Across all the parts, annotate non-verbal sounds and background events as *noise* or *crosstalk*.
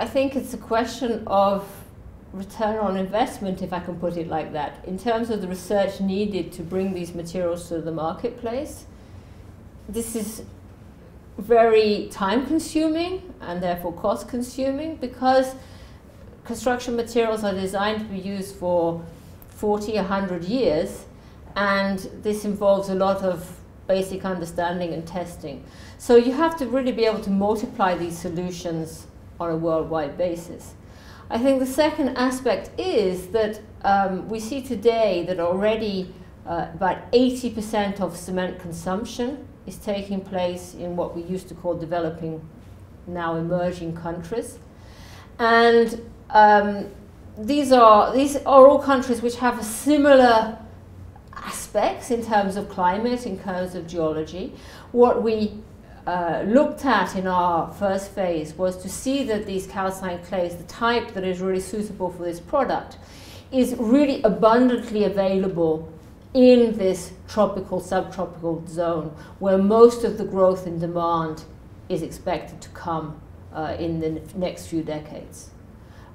I think it's a question of return on investment, if I can put it like that, in terms of the research needed to bring these materials to the marketplace. This is very time consuming and therefore cost consuming because construction materials are designed to be used for 40, 100 years, and this involves a lot of basic understanding and testing. So you have to really be able to multiply these solutions on a worldwide basis. I think the second aspect is that um, we see today that already uh, about 80% of cement consumption is taking place in what we used to call developing, now emerging countries. And um, these, are, these are all countries which have similar aspects in terms of climate, in terms of geology. What we uh, looked at in our first phase was to see that these calcined clays, the type that is really suitable for this product, is really abundantly available in this tropical, subtropical zone where most of the growth in demand is expected to come uh, in the next few decades.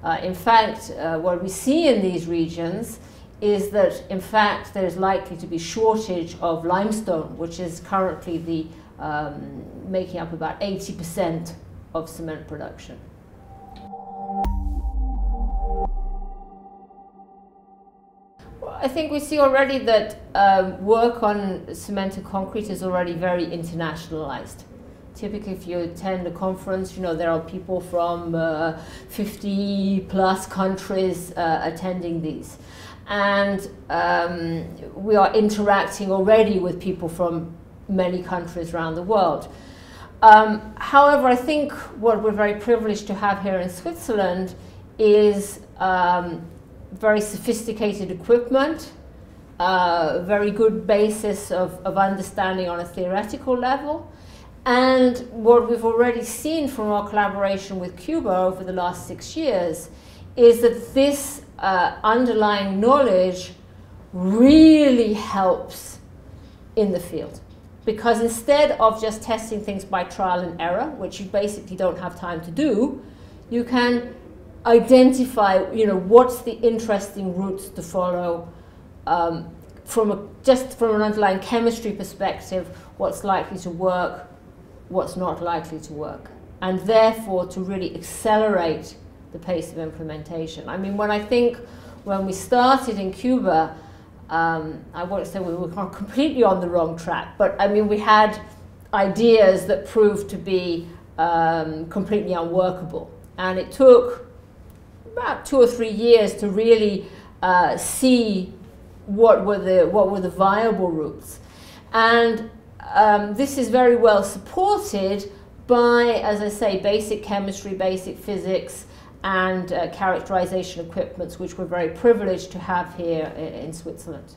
Uh, in fact, uh, what we see in these regions is that, in fact, there's likely to be shortage of limestone, which is currently the um, making up about 80% of cement production. I think we see already that um, work on cement and concrete is already very internationalized. Typically, if you attend a conference, you know, there are people from uh, 50 plus countries uh, attending these. And um, we are interacting already with people from many countries around the world. Um, however, I think what we're very privileged to have here in Switzerland is um, very sophisticated equipment, uh, very good basis of, of understanding on a theoretical level. And what we've already seen from our collaboration with Cuba over the last six years is that this uh, underlying knowledge really helps in the field. Because instead of just testing things by trial and error, which you basically don't have time to do, you can identify, you know, what's the interesting routes to follow um, from a, just from an underlying chemistry perspective, what's likely to work, what's not likely to work, and therefore to really accelerate the pace of implementation. I mean, when I think when we started in Cuba, um, I won't say we were *laughs* completely on the wrong track, but I mean, we had ideas that proved to be um, completely unworkable. And it took about two or three years to really uh, see what were the, what were the viable routes. And um, this is very well supported by, as I say, basic chemistry, basic physics, and uh, characterization equipments, which we're very privileged to have here in Switzerland.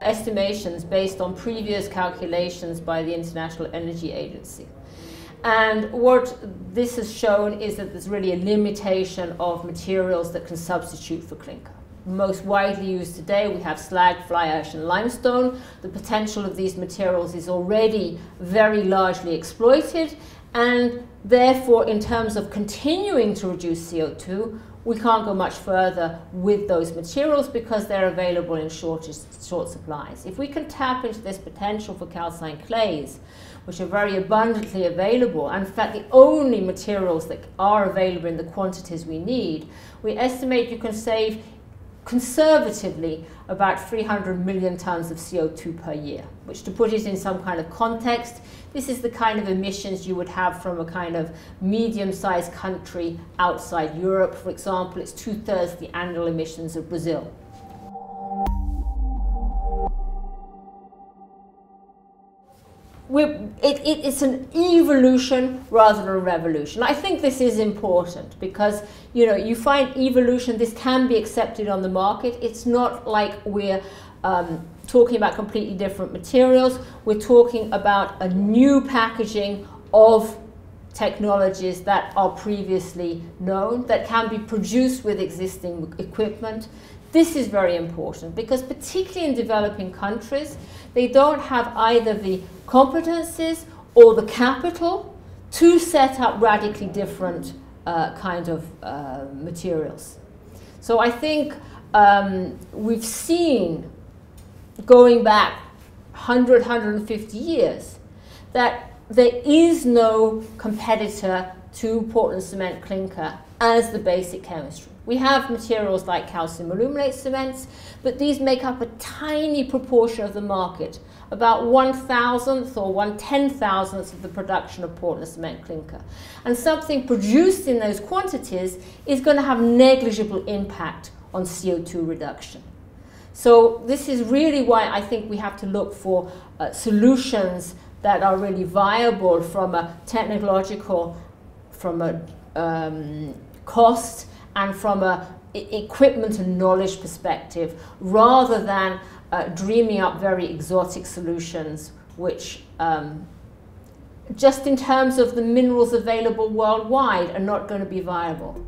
Estimations based on previous calculations by the International Energy Agency. And what this has shown is that there's really a limitation of materials that can substitute for clinker most widely used today. We have slag, fly ash, and limestone. The potential of these materials is already very largely exploited, and therefore, in terms of continuing to reduce CO2, we can't go much further with those materials because they're available in short, short supplies. If we can tap into this potential for calcined clays, which are very abundantly available, and in fact the only materials that are available in the quantities we need, we estimate you can save conservatively about 300 million tons of CO2 per year, which to put it in some kind of context, this is the kind of emissions you would have from a kind of medium-sized country outside Europe. For example, it's two-thirds the annual emissions of Brazil. It, it, it's an evolution rather than a revolution. I think this is important because you know you find evolution. This can be accepted on the market. It's not like we're um, talking about completely different materials. We're talking about a new packaging of technologies that are previously known that can be produced with existing equipment. This is very important because particularly in developing countries, they don't have either the competences or the capital to set up radically different uh, kind of uh, materials. So I think um, we've seen, going back 100, 150 years, that there is no competitor to Portland cement clinker as the basic chemistry. We have materials like calcium aluminate cements, but these make up a tiny proportion of the market, about one thousandth or one ten thousandth of the production of Portland cement clinker. And something produced in those quantities is going to have negligible impact on CO2 reduction. So this is really why I think we have to look for uh, solutions that are really viable from a technological, from a um, cost, and from a equipment and knowledge perspective rather than uh, dreaming up very exotic solutions which um, just in terms of the minerals available worldwide are not going to be viable.